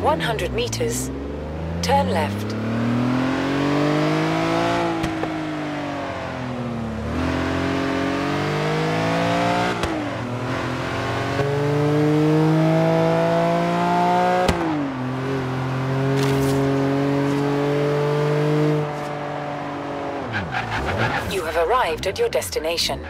In 100 meters, turn left. You have arrived at your destination.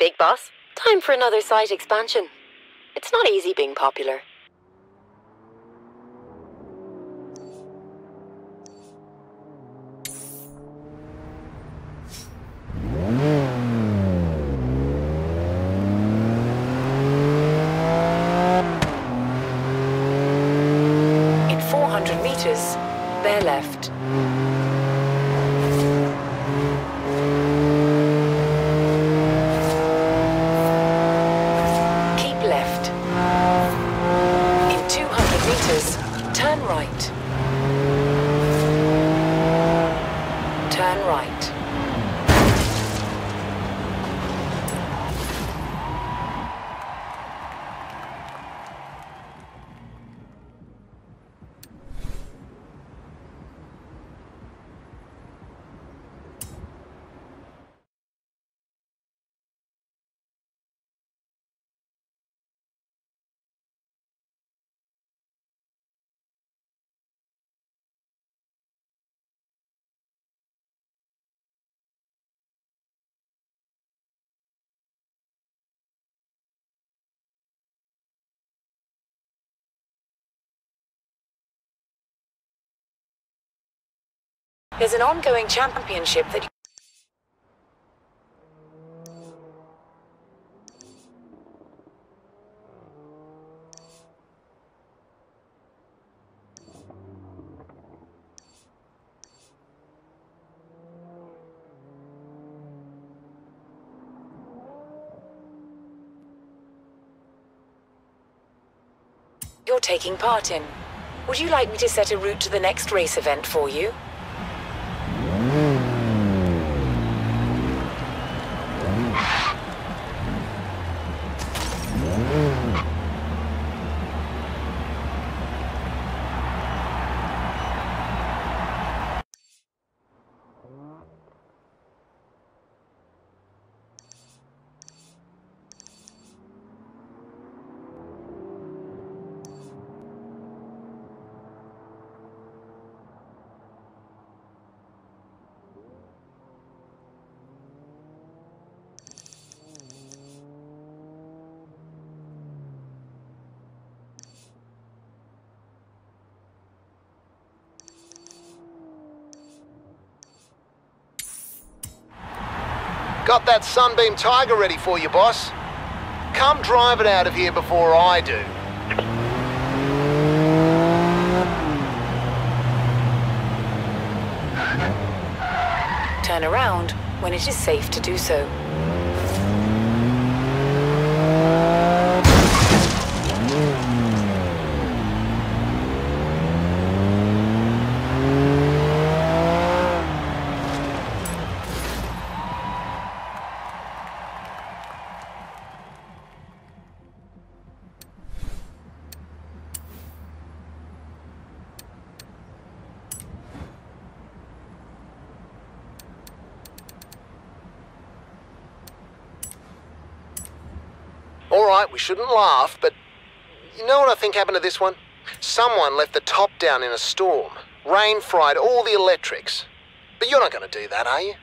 Big Boss. Time for another site expansion. It's not easy being popular. There's an ongoing championship that you're taking part in. Would you like me to set a route to the next race event for you? Mm. Got that Sunbeam Tiger ready for you, boss. Come drive it out of here before I do. Turn around when it is safe to do so. All right, we shouldn't laugh, but you know what I think happened to this one? Someone left the top down in a storm. Rain fried all the electrics. But you're not going to do that, are you?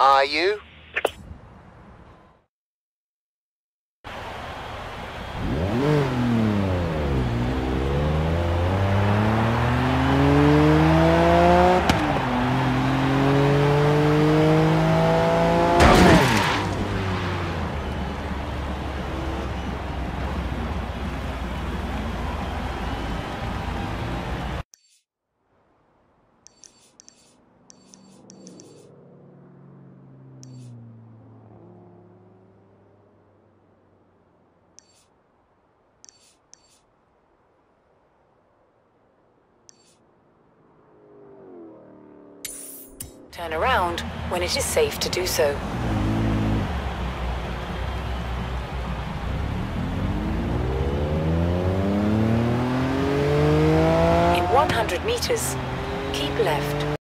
Are you? Turn around when it is safe to do so. In 100 meters, keep left.